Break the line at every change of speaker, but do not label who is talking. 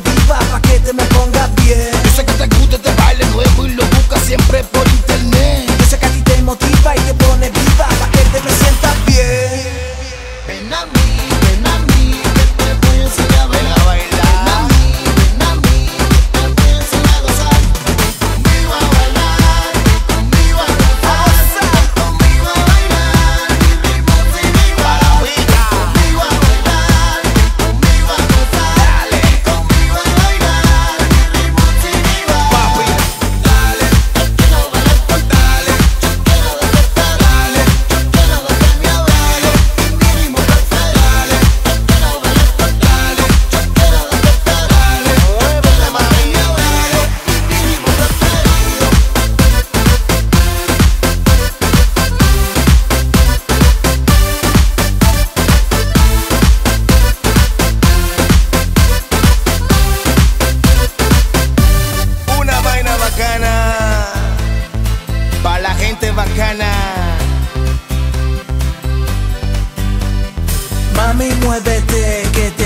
viva pa' que te me pongas bien.
gente bacana.
Mami, muévete, que te